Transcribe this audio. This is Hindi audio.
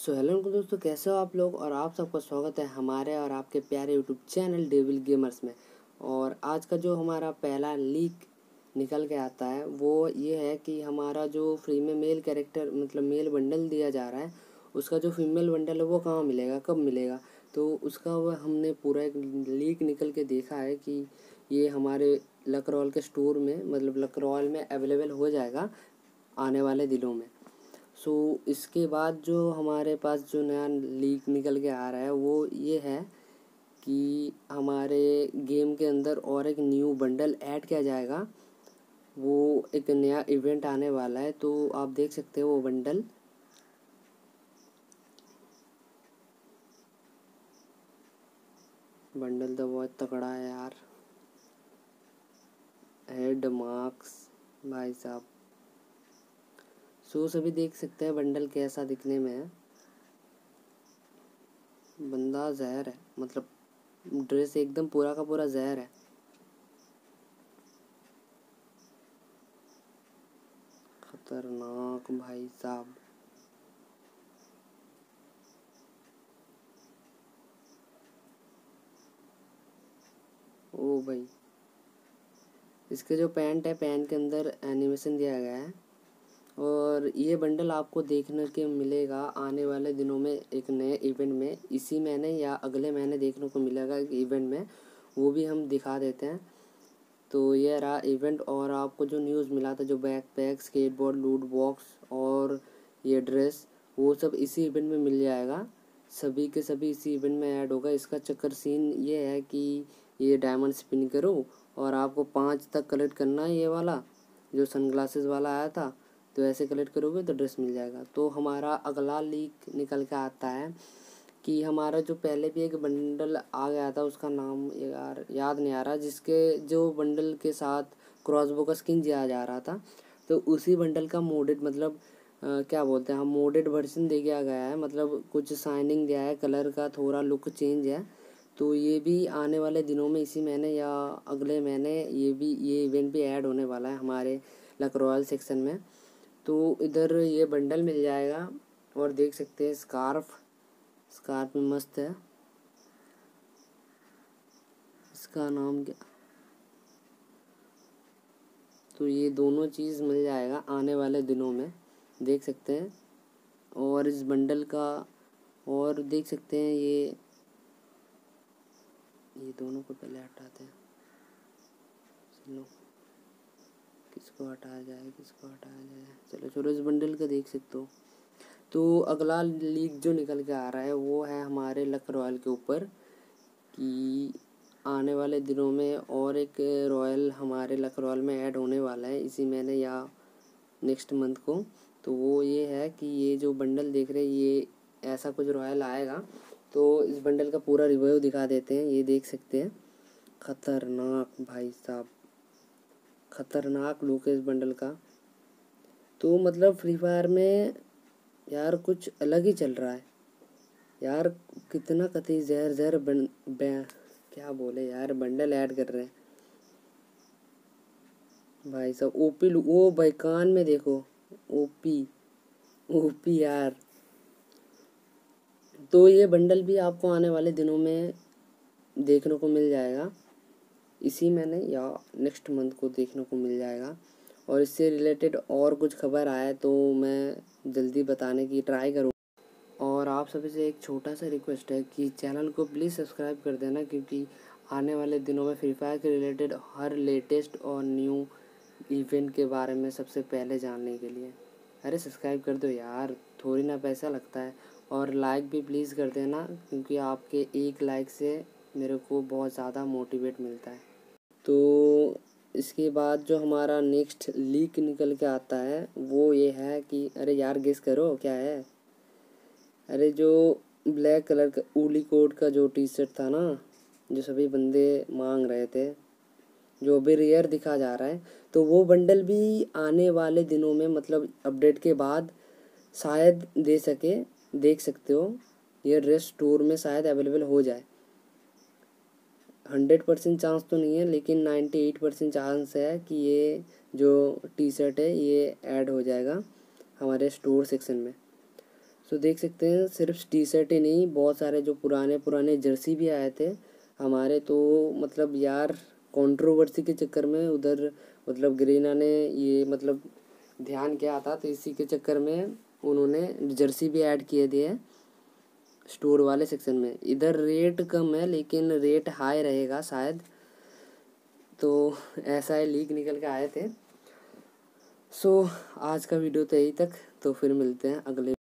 सो हेलो दोस्तों, कैसे हो आप लोग? और आप सबका स्वागत है हमारे और आपके प्यारे यूट्यूब चैनल डेविल गेमर्स में। और आज का जो हमारा पहला लीक निकल के आता है, वो ये है कि हमारा जो फ्री में मेल कैरेक्टर मतलब मेल बंडल दिया जा रहा है, उसका जो फीमेल बंडल है वो कहाँ मिलेगा, कब मिलेगा? तो उसका वह हमने पूरा एक लीक निकल के देखा है कि ये हमारे लकरौल के स्टोर में मतलब लकरौल में अवेलेबल हो जाएगा आने वाले दिनों में। सो इसके बाद जो हमारे पास जो नया लीक निकल के आ रहा है, वो ये है कि हमारे गेम के अंदर और एक न्यू बंडल ऐड किया जाएगा। वो एक नया इवेंट आने वाला है तो आप देख सकते हो वो बंडल बंडल तो बहुत तगड़ा है यार। हेड मार्क्स भाई साहब। सो सभी देख सकते हैं बंडल कैसा दिखने में है। बंदा जहर है मतलब ड्रेस एकदम पूरा का पूरा जहर है। खतरनाक भाई साहब। ओ भाई, इसके जो पैंट है, पैंट के अंदर एनिमेशन दिया गया है। और ये बंडल आपको देखने के मिलेगा आने वाले दिनों में एक नए इवेंट में। इसी महीने या अगले महीने देखने को मिलेगा एक इवेंट में, वो भी हम दिखा देते हैं। तो ये रहा इवेंट और आपको जो न्यूज़ मिला था, जो backpack skateboard loot box और ये ड्रेस वो सब इसी इवेंट में मिल जाएगा। सभी के सभी इसी इवेंट में ऐड होगा। इसका चक्कर सीन ये है कि ये डायमंड स्पिन करो और आपको पाँच तक कलेक्ट करना है ये वाला, जो सनग्लासेस वाला आया था। तो ऐसे कलेक्ट करोगे तो ड्रेस मिल जाएगा। तो हमारा अगला लीक निकल के आता है कि हमारा जो पहले भी एक बंडल आ गया था उसका नाम यार याद नहीं आ रहा जिसके जो बंडल के साथ क्रॉसबो का स्किन दिया जा रहा था तो उसी बंडल का मोडेड मतलब आ, क्या बोलते हैं हम मोडेड वर्जन दे दिया गया है। मतलब कुछ शाइनिंग दिया है कलर का थोड़ा लुक चेंज है। तो ये भी आने वाले दिनों में इसी महीने या अगले महीने ये भी ये इवेंट भी ऐड होने वाला है हमारे लक सेक्शन में। तो इधर ये बंडल मिल जाएगा और देख सकते हैं स्कार्फ। स्कार्फ में मस्त है। इसका नाम क्या? तो ये दोनों चीज़ मिल जाएगा आने वाले दिनों में। देख सकते हैं। और इस बंडल का और देख सकते हैं ये ये दोनों को पहले हटाते हैं। किसको हटाया जाए, किसको हटाया जाए। चलो चलो, इस बंडल का देख सकते हो। तो अगला लीक जो निकल के आ रहा है, वो है हमारे लक रॉयल के ऊपर, कि आने वाले दिनों में और एक रॉयल हमारे लक रॉयल में ऐड होने वाला है, इसी महीने या नेक्स्ट मंथ को। तो वो ये है कि ये जो बंडल देख रहे ये ऐसा कुछ रॉयल आएगा। तो इस बंडल का पूरा रिव्यू दिखा देते हैं, ये देख सकते हैं। खतरनाक भाई साहब। खतरनाक लुक इस बंडल का। तो मतलब फ्री फायर में यार कुछ अलग ही चल रहा है। यार कितना कति जहर जहर बन क्या बोले यार, बंडल ऐड कर रहे हैं। भाई साहब ओपी ओ भाई कान में देखो ओपी ओपी यार। तो ये बंडल भी आपको आने वाले दिनों में देखने को मिल जाएगा। इसी महीने या नेक्स्ट मंथ को देखने को मिल जाएगा। और इससे रिलेटेड और कुछ खबर आए तो मैं जल्दी बताने की ट्राई करूँ। और आप सभी से एक छोटा सा रिक्वेस्ट है कि चैनल को प्लीज़ सब्सक्राइब कर देना, क्योंकि आने वाले दिनों में फ्री फायर के रिलेटेड हर लेटेस्ट और न्यू इवेंट के बारे में सबसे पहले जानने के लिए। अरे सब्सक्राइब कर दो यार, थोड़ी ना पैसा लगता है। और लाइक भी प्लीज़ कर देना, क्योंकि आपके एक लाइक से मेरे को बहुत ज़्यादा मोटिवेट मिलता है। तो इसके बाद जो हमारा नेक्स्ट लीक निकल के आता है, वो ये है कि, अरे यार गेस करो, क्या है? अरे जो ब्लैक कलर का ऊली कोट का जो टी शर्ट था ना, जो सभी बंदे मांग रहे थे, जो अभी रेयर दिखा जा रहा है तो वो बंडल भी आने वाले दिनों में मतलब अपडेट के बाद शायद दे सके, देख सकते हो, ये ड्रेस स्टोर में शायद अवेलेबल हो जाए। हंड्रेड परसेंट चांस तो नहीं है, लेकिन नाइन्टी एट परसेंट चांस है कि ये जो टी शर्ट है, ये ऐड हो जाएगा हमारे स्टोर सेक्शन में। तो देख सकते हैं, सिर्फ़ टी शर्ट ही नहीं, बहुत सारे जो पुराने पुराने जर्सी भी आए थे, हमारे तो मतलब यार कंट्रोवर्सी के चक्कर में उधर मतलब ग्रीना ने ये मतलब ध्यान किया था तो इसी के चक्कर में उन्होंने जर्सी भी ऐड किए दिए स्टोर वाले सेक्शन में। इधर रेट कम है, लेकिन रेट हाई रहेगा शायद। तो ऐसा है लीक निकल के आए थे। सो आज का वीडियो तो यही तक। तो फिर मिलते हैं अगले